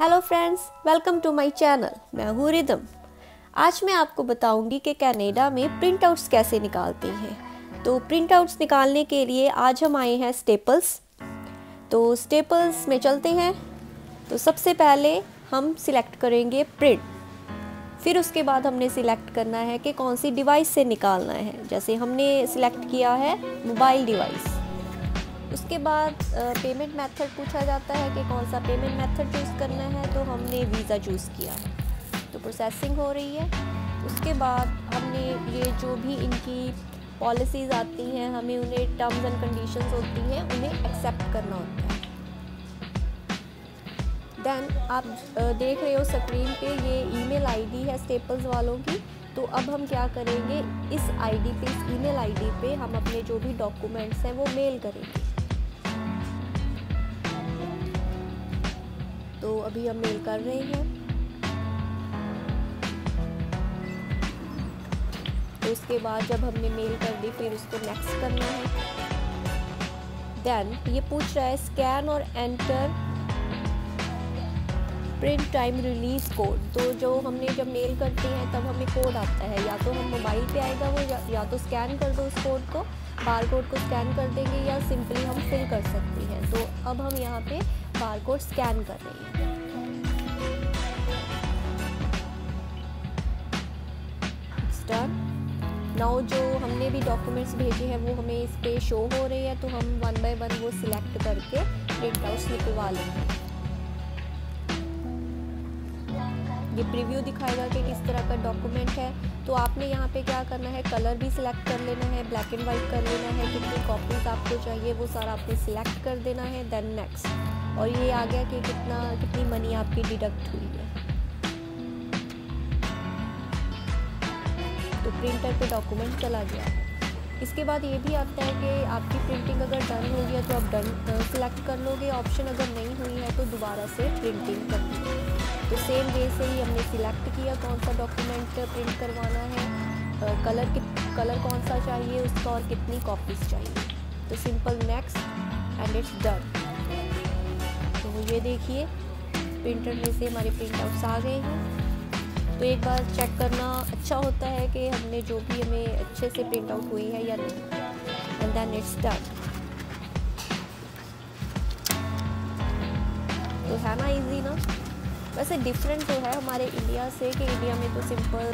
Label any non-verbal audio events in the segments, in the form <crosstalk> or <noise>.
Hello friends welcome to my channel मैं हूँ rhythm आज मैं आपको बताऊँगी कि कनाडा में प्रिंट आउट्स कैसे निकालते हैं। तो प्रिंट आउट्स निकालने के लिए आज हम आए हैं स्टेपल्स तो स्टेपल्स में चलते हैं। तो सबसे पहले हम सिलेक्ट करेंगे प्रिंट फिर उसके बाद हमने सिलेक्ट करना है कि कौन सी डिवाइस से निकालना है। जैसे हमने सिलेक्ट किया है मोबाइल डिवाइस उसके बाद पेमेंट मेथड पूछा जाता है कि कौन सा पेमेंट मेथड चूज़ करना है तो हमने वीज़ा चूज़ किया। है तो प्रोसेसिंग हो रही है। उसके बाद हमने ये जो भी इनकी पॉलिसीज़ आती हैं, हमें उन्हें टर्म्स एंड कंडीशंस होती हैं, उन्हें एक्सेप्ट करना होता है। देन आप देख रहे हो स्क्रीन पे ये ईमेल आईडी है स्टेपल्स वालों की। तो अब हम क्या करेंगे? इस आईडी पे, इस ईमेल आईडी पे हम अपने जो भी डॉक्यूमेंट्स हैं, वो मेल करेंगे। तो अभी हम मेल कर रहे हैं। तो उसके बाद जब हमने मेल कर दी फिर उसको नेक्स्ट करना है। देन ये पूछ रहा है स्कैन और enter print time release code तो जो हमने जब मेल करते हैं तब हमें कोड आता है। या तो हम मोबाइल पे आएगा वो या, या तो स्कैन कर दो उस कोड को बार कोड को स्कैन कर देंगे या सिंपली हम फिल कर सकते हैं। तो अब हम यहाँ पे बार कोड स्कैन कर रहे हैं। नाउ जो हमने भी डॉक्यूमेंट्स भेजे हैं, वो हमें इस पर शो हो रहे हैं तो हम वन बाय वन वो सिलेक्ट करके प्रिंट आउट्स निकलवा लेंगे। ये प्रीव्यू दिखाएगा कि किस तरह का डॉक्यूमेंट है। तो आपने यहाँ पे क्या करना है कलर भी सिलेक्ट कर लेना है ब्लैक एंड वाइट कर लेना है, कितनी कॉपीज आपको चाहिए, वो सारा आपने सिलेक्ट कर देना है देन नेक्स्ट और ये आ गया कि कितना, कितनी मनी आपकी डिडक्ट हुई है। तो प्रिंटर पे डॉक्यूमेंट चला गया। इसके बाद ये भी आता है कि आपकी प्रिंटिंग अगर डन हो गया तो आप डन सेलेक्ट कर लोगे। ऑप्शन अगर नहीं हुई है तो दोबारा से प्रिंटिंग कर तो सेम वे से ही हमने सिलेक्ट किया कौन सा डॉक्यूमेंट प्रिंट करवाना है कलर कित कलर कौन सा चाहिए, उसका और कितनी कॉपीज़ चाहिए। तो simple next and it's done तो ये देखिए प्रिंटर में से हमारे प्रिंट आउट्स आ गए हैं। तो एक बार चेक करना अच्छा होता है कि हमने जो भी हमें अच्छे से प्रिंट आउट हुई है या नहीं। एंड देन इट्स डन तो है ना इजी ना? वैसे डिफरेंट तो है हमारे इंडिया से कि इंडिया में तो सिंपल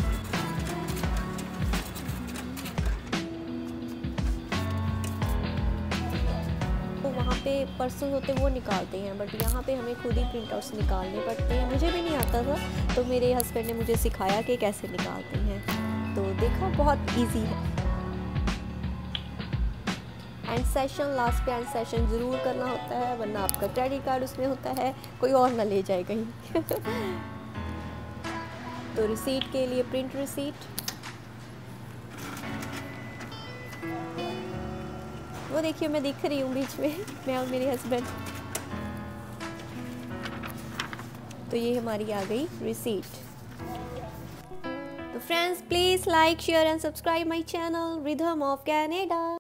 पे पर्सन होते वो निकालते हैं बट यहाँ पे हमें खुद ही प्रिंट आउट्स निकालने पड़ते हैं। मुझे भी नहीं आता था तो मेरे हस्बैंड ने मुझे सिखाया कि कैसे निकालते हैं। तो देखा, बहुत ईजी है। एंड सेशन लास्ट पे एंड सेशन ज़रूर करना होता है, वरना आपका क्रेडिट कार्ड उसमें होता है, कोई और ना ले जाए कहीं। <laughs> तो रिसीट के लिए प्रिंट रिसीट वो देखिए, मैं दिख रही हूँ बीच में, <laughs> मैं और मेरे हस्बैंड तो ये हमारी आ गई रिसीट तो friends please like share and subscribe my channel Rhythm of Canada